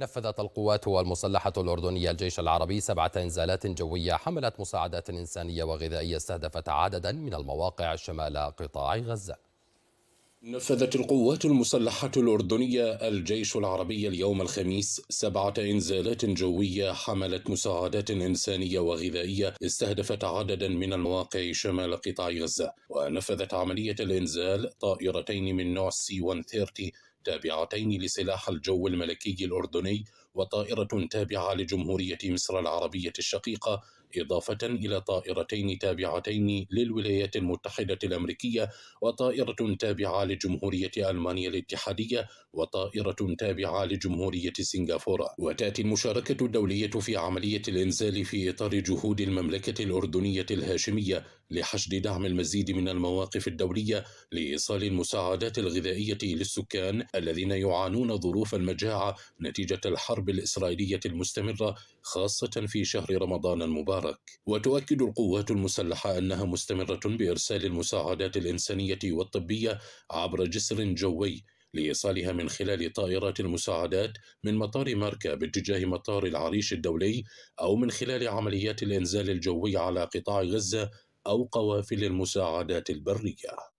نفذت القوات المسلحة الأردنية الجيش العربي سبعة إنزالات جوية حملت مساعدات إنسانية وغذائية استهدفت عددا من المواقع شمال قطاع غزة. نفذت القوات المسلحة الأردنية الجيش العربي اليوم الخميس سبعة إنزالات جوية حملت مساعدات إنسانية وغذائية استهدفت عددا من المواقع شمال قطاع غزة. ونفذت عملية الإنزال طائرتين من نوع سي 130 تابعتين لسلاح الجو الملكي الأردني وطائرة تابعة لجمهورية مصر العربية الشقيقة إضافة إلى طائرتين تابعتين للولايات المتحدة الأمريكية وطائرة تابعة لجمهورية ألمانيا الاتحادية وطائرة تابعة لجمهورية سنغافورة. وتأتي المشاركة الدولية في عملية الإنزال في إطار جهود المملكة الأردنية الهاشمية لحشد دعم المزيد من المواقف الدولية لإيصال المساعدات الغذائية للسكان الذين يعانون ظروف المجاعة نتيجة الحرب الإسرائيلية المستمرة خاصة في شهر رمضان المبارك. وتؤكد القوات المسلحة أنها مستمرة بإرسال المساعدات الإنسانية والطبية عبر جسر جوي لإيصالها من خلال طائرات المساعدات من مطار ماركا باتجاه مطار العريش الدولي أو من خلال عمليات الإنزال الجوي على قطاع غزة أو قوافل المساعدات البرية.